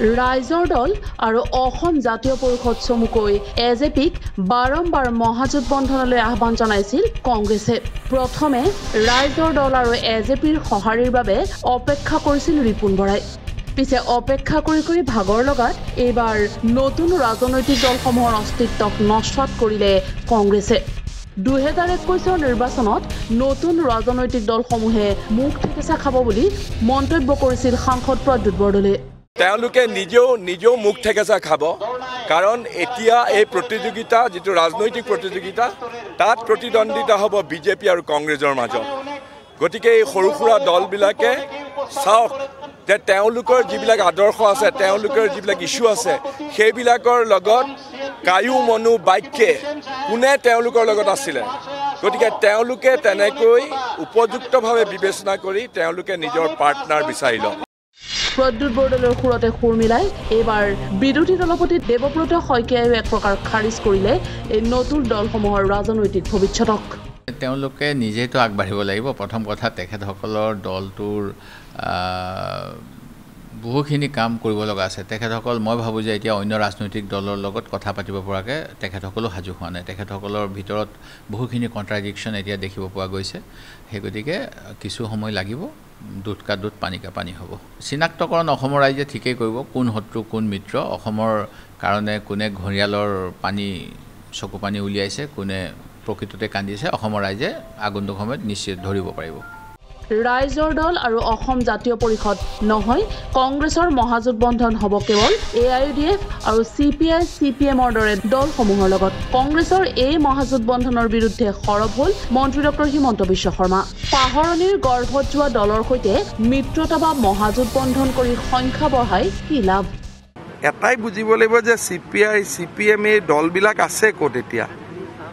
ৰাইজৰ দল আৰু অসম জাতীয় পৰিষদ চমুকৈ এ জে পিক বাৰম্বাৰ মহাজোঁট বন্ধনলৈ আহ্বান জনাইছিল কংগ্ৰেছে। প্ৰথমে ৰাইজৰ দল আৰু এ জে পিৰ সঁহাৰিৰ বাবে অপেক্ষা কৰিছিল ৰিপুণ বৰাই। পিছে অপেক্ষা কৰি কৰি ভাগৰ লগাত এইবাৰ নতুন ৰাজনৈতিক দলসমূহৰ অস্তিত্বক নস্বাত কৰিলে কংগ্ৰেছে। দুহেজাৰ একৈছৰ নিৰ্বাচনত নতুন ৰাজনৈতিক দলসমূহে মুখ থেকেচা খাব বুলি মন্তব্য কৰিছিল সাংসদ প্ৰদ্যুৎ বৰদলৈ। তেওঁলোকে নিজেও নিজেও মুখ থেকেচা খাব। কাৰণ এতিয়া এই প্ৰতিযোগিতা যিটো ৰাজনৈতিক প্ৰতিযোগিতা তাত প্ৰতিদ্বন্দ্বিতা হ'ব বিজেপি আৰু কংগ্ৰেছৰ মাজত। গতিকে এই সৰু সুৰা দলবিলাকে চাওক যে তেওঁলোকৰ যিবিলাক আদৰ্শ আছে তেওঁলোকৰ যিবিলাক ইছ্যু আছে সেইবিলাকৰ লগত কায়ু মনো বাক্যে কোনে তেওঁলোকৰ লগত আছিলে? গতিকে তেওঁলোকে তেনেকৈ উপযুক্তভাৱে বিবেচনা কৰি তেওঁলোকে নিজৰ পাৰ্টনাৰ বিচাৰি লওক। প্ৰদ্যুৎ বৰদলৈৰ সুৰতে সুৰ মিলাই এইবাৰ বিৰোধী দলপতি দেৱব্ৰত শইকীয়াইও এক প্ৰকাৰ খাৰিজ কৰিলে এই নতুন দলসমূহৰ ৰাজনৈতিক ভৱিষ্যতক। তেওঁলোকে নিজেইতো আগবাঢ়িব লাগিব। প্ৰথম কথা তেখেতসকলৰ দলটোৰ বহুখিনি কাম কৰিব লগা আছে। তেখেতসকল মই ভাবোঁ যে এতিয়া অন্য ৰাজনৈতিক দলৰ লগত কথা পাতিব পৰাকৈ তেখেতসকলো সাজু হোৱা নাই। তেখেতসকলৰ ভিতৰত বহুখিনি কণ্ট্ৰাডিকশ্যন এতিয়া দেখিব পোৱা গৈছে। সেই গতিকে কিছু সময় লাগিব দুধ কা দুধ পানী কা পানী হ'ব। চিনাক্তকৰণ অসমৰ ৰাইজে ঠিকেই কৰিব কোন শত্ৰু কোন মিত্ৰ অসমৰ কাৰণে কোনে ঘঁৰিয়ালৰ পানী চকু পানী উলিয়াইছে কোনে প্ৰকৃততে কান্দিছে অসমৰ ৰাইজে আগন্তুক সময়ত নিশ্চিত ধৰিব পাৰিব। ৰাইজৰ দল আৰু অসম জাতীয় পৰিষদ। নহয় কংগ্ৰেছৰ মহাজোঁট বন্ধন হ'ব কেৱল A I U D F আৰু C P I C P এমৰ দৰে দলসমূহৰ লগত। কংগ্ৰেছৰ এই মহাজোঁট বন্ধনৰ বিৰুদ্ধে সৰব হ'ল মন্ত্ৰী ডক্টৰ হিমন্ত বিশ্ব শৰ্মা। পাহৰণিৰ গৰ্ভত যোৱা দলৰ সৈতে মিত্ৰতা বা মহাজোঁট বন্ধন কৰি সংখ্যা বঢ়াই কি লাভ? এটাই বুজিব লাগিব যে C P I C P M এই দলবিলাক আছে ক'ত এতিয়া?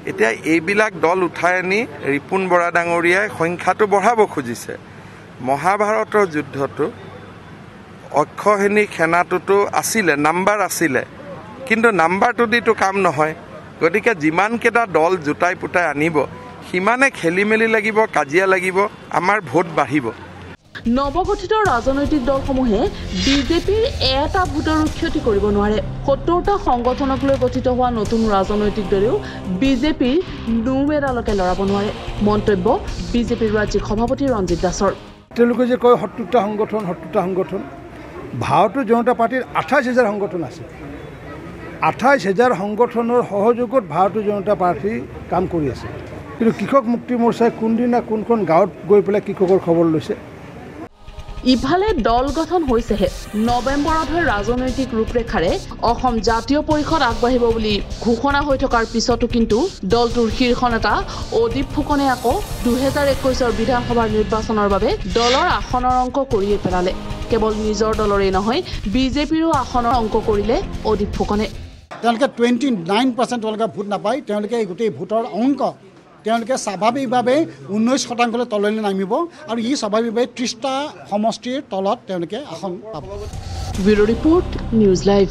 এতিয়া এইবিলাক দল উঠাই আনি ৰিপুণ বৰা ডাঙৰীয়াই সংখ্যাটো বঢ়াব খুজিছে। মহাভাৰতৰ যুদ্ধটো অক্ষসেনী সেনাটোতো আছিলে নাম্বাৰ আছিলে। কিন্তু নাম্বাৰটো দিতো কাম নহয়। গতিকে যিমানকেইটা দল জোটাই পোটাই আনিব সিমানে খেলি মেলি লাগিব কাজিয়া লাগিব আমাৰ ভোট বাঢ়িব। নৱগঠিত ৰাজনৈতিক দলসমূহে বিজেপিৰ এটা ভোটৰো ক্ষতি কৰিব নোৱাৰে। সত্তৰটা সংগঠনক লৈ গঠিত হোৱা নতুন ৰাজনৈতিক দলেও বিজেপিৰ নো এডালকে লৰাব নোৱাৰে। মন্তব্য বিজেপিৰ ৰাজ্যিক সভাপতি ৰঞ্জিত দাসৰ। তেওঁলোকে যে কয় সত্তৰটা সংগঠন সত্তৰটা সংগঠন। ভাৰতীয় জনতা পাৰ্টীৰ আঠাইছ হাজাৰ সংগঠন আছে। আঠাইছ হাজাৰ সংগঠনৰ সহযোগত ভাৰতীয় জনতা পাৰ্টী কাম কৰি আছে। কিন্তু কৃষক মুক্তি মৰ্চাই কোনদিনা কোনখন গাঁৱত গৈ পেলাই কৃষকৰ খবৰ লৈছে? ইফালে দল গঠন হৈছেহে। নৱেম্বৰত হৈ ৰাজনৈতিক ৰূপৰেখাৰে অসম জাতীয় পৰিষদ আগবাঢ়িব বুলি ঘোষণা হৈ থকাৰ পিছতো কিন্তু দলটোৰ শীৰ্ষ নেতা অদীপ ফুকনে আকৌ দুহেজাৰ একৈছৰ বিধানসভাৰ নিৰ্বাচনৰ বাবে দলৰ আসনৰ অংক কৰিয়ে পেলালে। কেৱল নিজৰ দলৰেই নহয় বিজেপিৰো আসনৰ অংক কৰিলে অদীপ ফুকনে। তেওঁলোকে টুৱেণ্টি নাইন পাৰ্চেণ্ট তেওঁলোকে ভোট নাপায় তেওঁলোকে গোটেই ভোটৰ অংক তেওঁলোকে স্বাভাৱিকভাৱে ঊনৈছ শতাংশলৈ তললৈ নামিব আৰু ই স্বাভাৱিকভাৱে ত্ৰিছটা সমষ্টিৰ তলত তেওঁলোকে আসন পাব। Bureau' report news live.